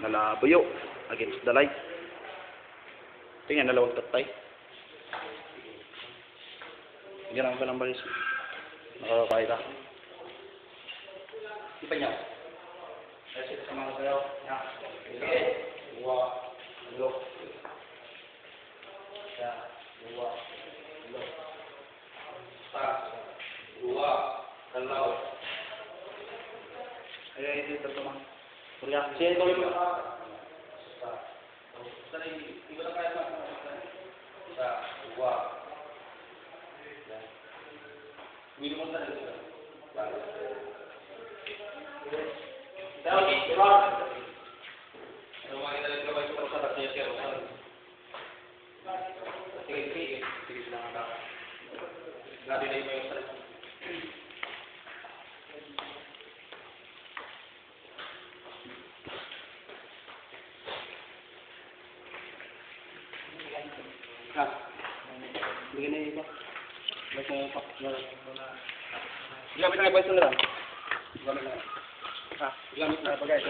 nalabuyo against the light. Tingnan, dalawang tatay. Ganun ka ng balis. Nakakakay ka. Di pa niya. Kasi sa mga sayo. Ya. Sige. Dua. Dalo. Ya. Dua. Dalo. Ta. Dua. Dalaw. Hindi ito ito mga. Mga sila nga tao. Grabe na yung stress. Ha? Bigyan na yung iba. Mo pa? Gamit na yung pwesto nila. Gamit na. Ha? Gamit na bagay.